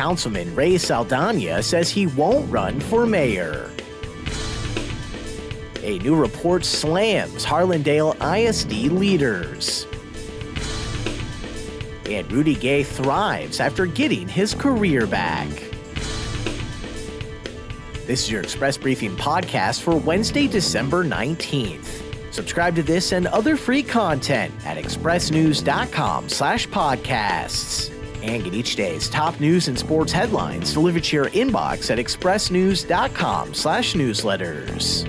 Councilman Ray Saldana says he won't run for mayor. A new report slams Harlandale ISD leaders. And Rudy Gay thrives after getting his career back. This is your Express Briefing podcast for Wednesday, December 19th. Subscribe to this and other free content at expressnews.com slash podcasts. And get each day's top news and sports headlines delivered to your inbox at expressnews.com slash newsletters.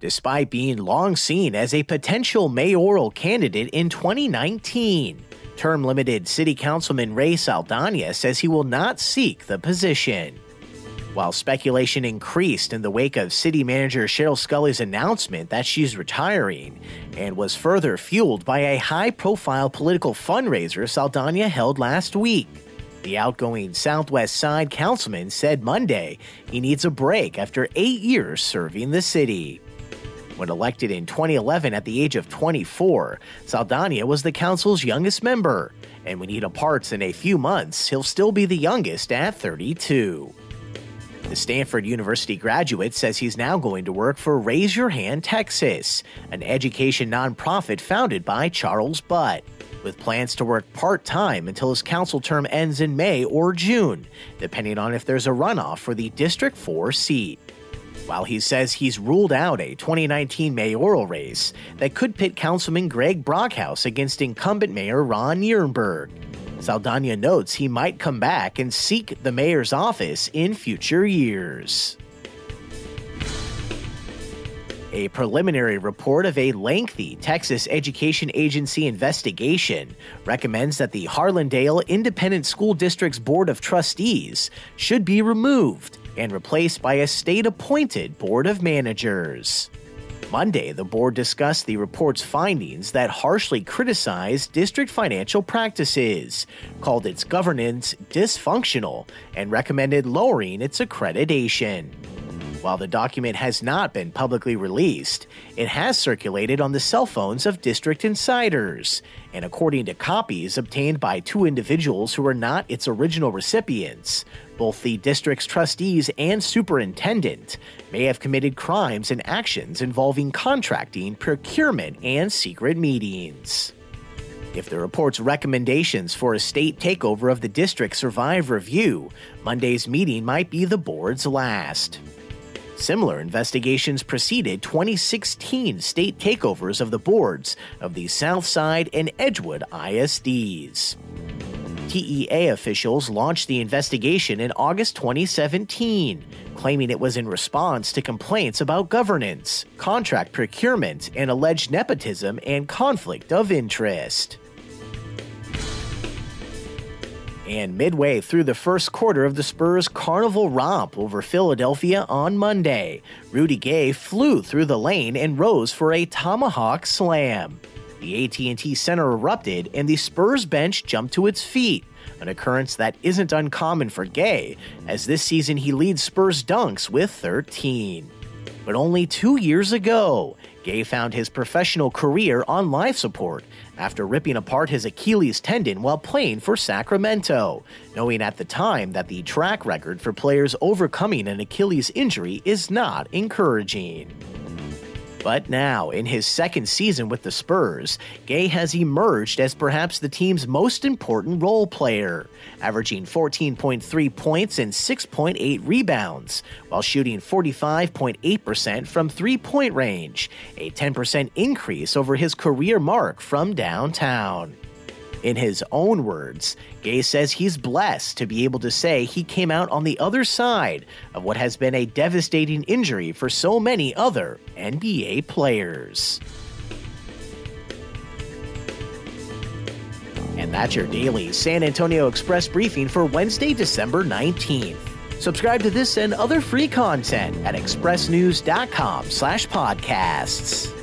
Despite being long seen as a potential mayoral candidate in 2019, term limited city councilman Ray Saldana says he will not seek the position. While speculation increased in the wake of city manager Sheryl Sculley's announcement that she's retiring, and was further fueled by a high profile political fundraiser Saldana held last week. The outgoing Southwest Side councilman said Monday he needs a break after eight years serving the city. When elected in 2011 at the age of 24, Saldana was the council's youngest member, and when he departs in a few months, he'll still be the youngest at 32. The Stanford University graduate says he's now going to work for Raise Your Hand Texas, an education nonprofit founded by Charles Butt, with plans to work part time until his council term ends in May or June, depending on if there's a runoff for the District 4 seat while he says he's ruled out a 2019 mayoral race that could pit Councilman Greg Brockhouse against incumbent Mayor Ron Nirenberg. Saldana notes he might come back and seek the mayor's office in future years. A preliminary report of a lengthy Texas Education Agency investigation recommends that the Harlandale Independent School District's Board of Trustees should be removed and replaced by a state appointed board of managers. Monday, the board discussed the report's findings that harshly criticized district financial practices, called its governance dysfunctional, and recommended lowering its accreditation. While the document has not been publicly released, it has circulated on the cell phones of district insiders, and according to copies obtained by two individuals who were not its original recipients, both the district's trustees and superintendent may have committed crimes and actions involving contracting, procurement, and secret meetings. If the report's recommendations for a state takeover of the district survive review, Monday's meeting might be the board's last. Similar investigations preceded 2016 state takeovers of the boards of the Southside and Edgewood ISDs. TEA officials launched the investigation in August 2017, claiming it was in response to complaints about governance, contract procurement, and alleged nepotism and conflict of interest. And midway through the first quarter of the Spurs' carnival romp over Philadelphia on Monday, Rudy Gay flew through the lane and rose for a tomahawk slam. The AT&T Center erupted and the Spurs bench jumped to its feet, an occurrence that isn't uncommon for Gay, as this season he leads Spurs dunks with 13. But only two years ago, Gay found his professional career on life support after ripping apart his Achilles tendon while playing for Sacramento, knowing at the time that the track record for players overcoming an Achilles injury is not encouraging. But now, in his second season with the Spurs, Gay has emerged as perhaps the team's most important role player, averaging 14.3 points and 6.8 rebounds, while shooting 45.8% from three point range, a 10% increase over his career mark from downtown. In his own words, Gay says he's blessed to be able to say he came out on the other side of what has been a devastating injury for so many other NBA players. And that's your daily San Antonio Express briefing for Wednesday, December 19th. Subscribe to this and other free content at expressnews.com slash podcasts.